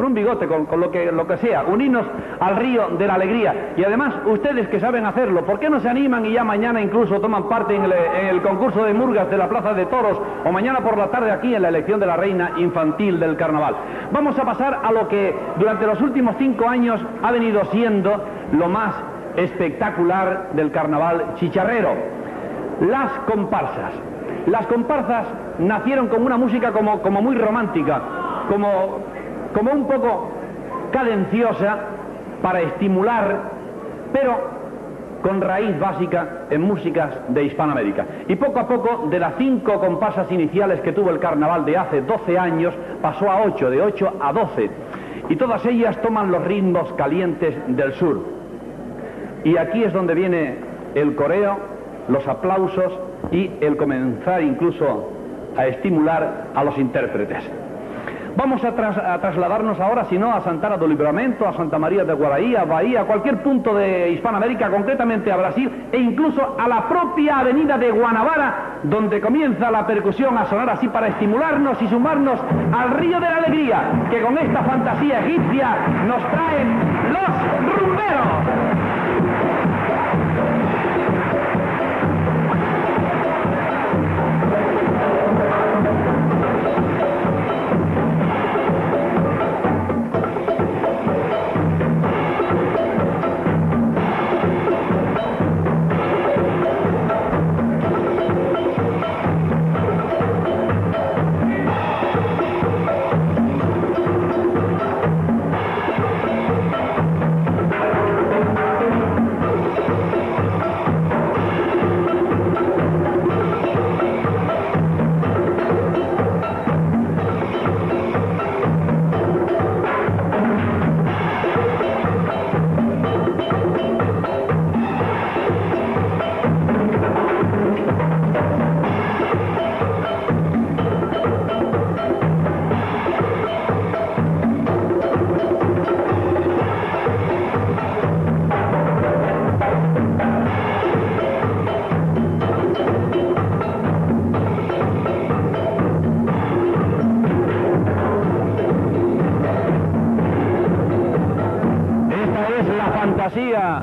con un bigote, con, lo, que, lo que sea, unirnos al río de la alegría. Y además, ustedes que saben hacerlo, ¿por qué no se animan y ya mañana incluso toman parte en el, concurso de murgas de la Plaza de Toros o mañana por la tarde aquí en la elección de la reina infantil del carnaval? Vamos a pasar a lo que durante los últimos cinco años ha venido siendo lo más espectacular del carnaval chicharrero, las comparsas. Las comparsas nacieron como una música como muy romántica, como, como un poco cadenciosa para estimular, pero con raíz básica en músicas de Hispanoamérica. Y poco a poco, de las cinco comparsas iniciales que tuvo el carnaval de hace 12 años, pasó a 8, de 8 a 12. Y todas ellas toman los ritmos calientes del sur. Y aquí es donde viene el coreo, los aplausos y el comenzar incluso a estimular a los intérpretes. Vamos a, trasladarnos ahora, si no, a Santana do Libramento, a Santa María de Guaraí, a Bahía, a cualquier punto de Hispanoamérica, concretamente a Brasil, e incluso a la propia avenida de Guanabara, donde comienza la percusión a sonar así para estimularnos y sumarnos al río de la alegría, que con esta fantasía egipcia nos traen los rumberos.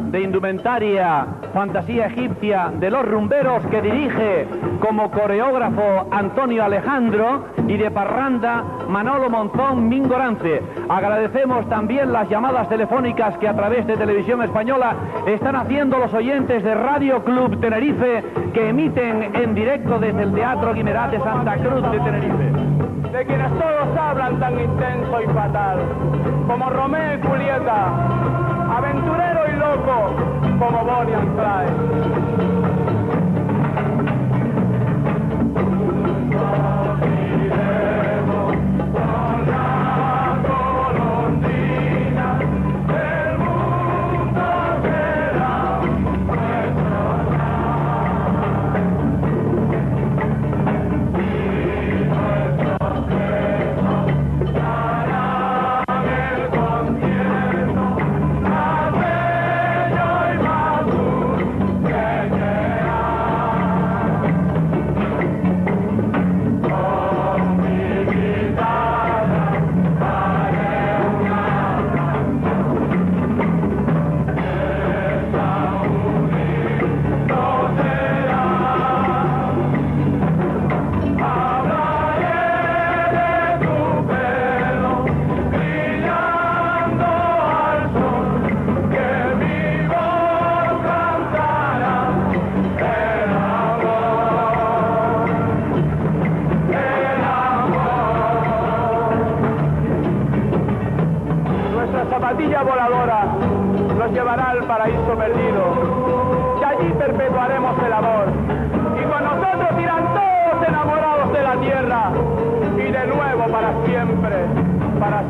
De indumentaria, fantasía egipcia de los rumberos que dirige como coreógrafo Antonio Alejandro y de parranda Manolo Monzón Mingorance. Agradecemos también las llamadas telefónicas que a través de Televisión Española están haciendo los oyentes de Radio Club Tenerife que emiten en directo desde el Teatro Guimerat de Santa Cruz de Tenerife. De quienes todos hablan tan intenso y fatal, como Romeo y Julieta, aventurero loco como Bonnie and Clyde.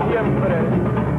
sempre.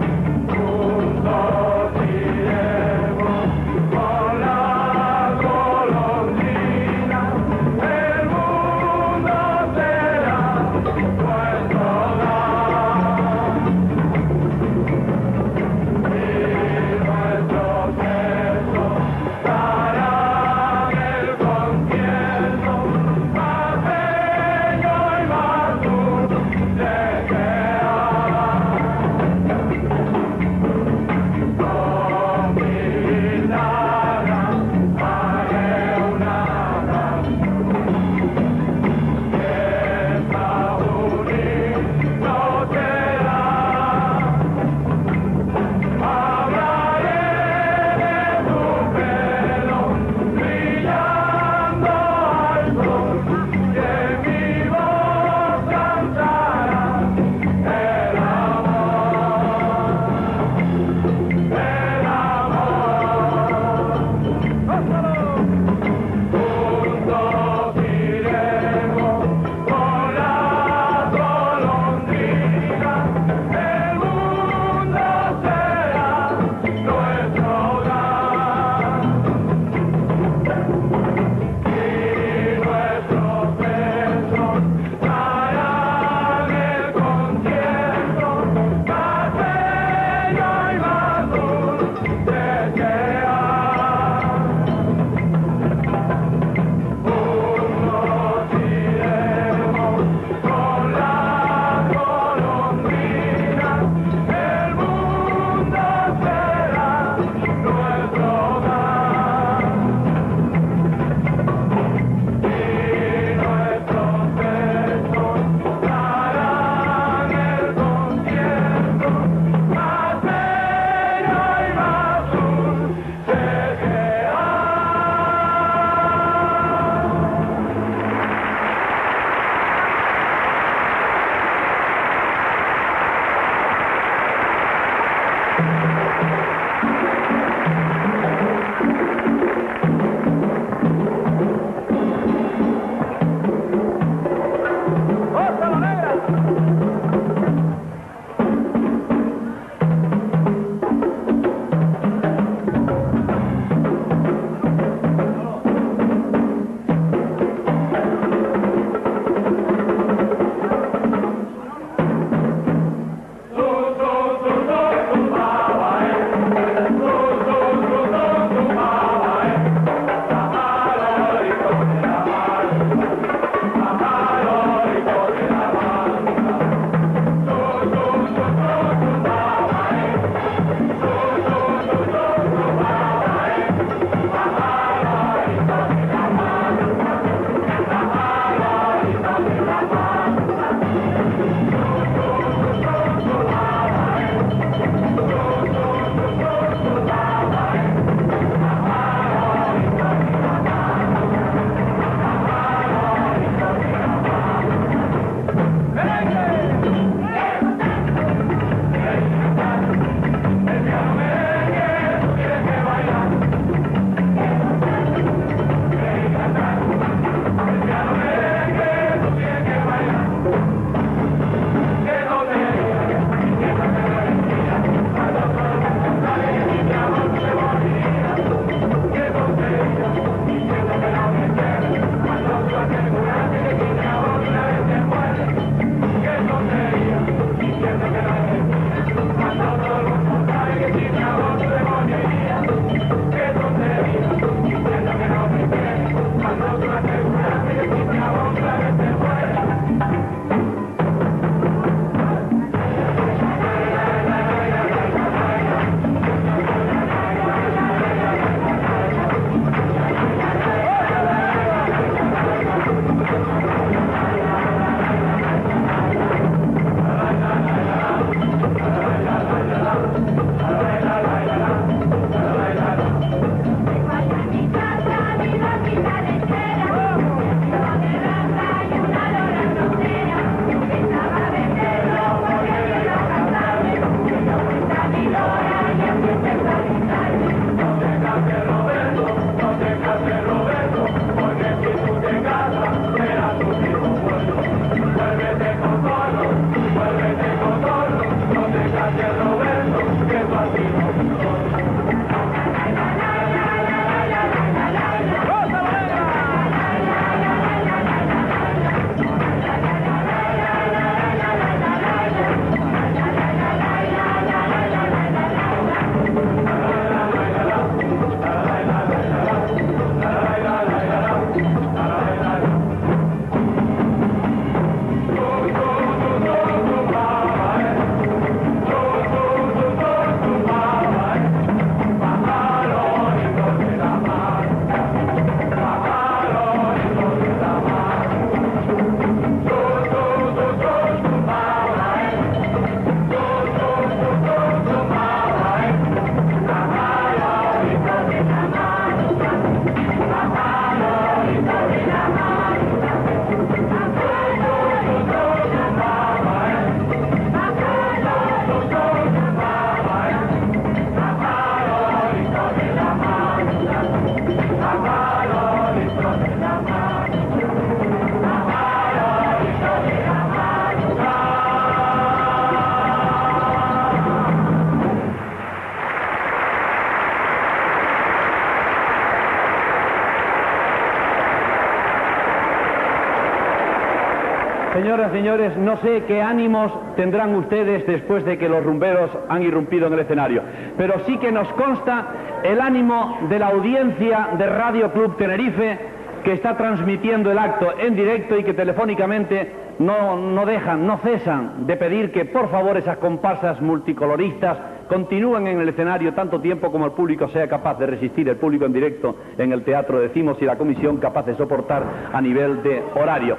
Señoras, señores, no sé qué ánimos tendrán ustedes después de que los rumberos han irrumpido en el escenario, pero sí que nos consta el ánimo de la audiencia de Radio Club Tenerife que está transmitiendo el acto en directo y que telefónicamente no, no dejan, no cesan de pedir que por favor esas comparsas multicoloristas continúen en el escenario tanto tiempo como el público sea capaz de resistir, el público en directo en el teatro decimos y la comisión capaz de soportar a nivel de horario.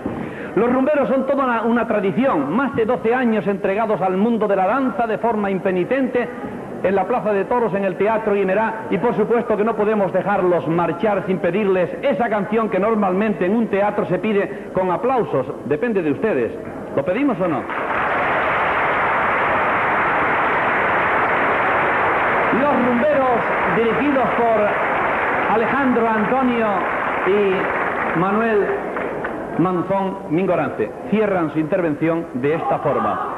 Los rumberos son toda una, tradición, más de 12 años entregados al mundo de la danza de forma impenitente, en la Plaza de Toros, en el Teatro Guimerá, y por supuesto que no podemos dejarlos marchar sin pedirles esa canción que normalmente en un teatro se pide con aplausos. Depende de ustedes. ¿Lo pedimos o no? Dirigidos por Alejandro Antonio y Manuel Manzón Mingorance, cierran su intervención de esta forma.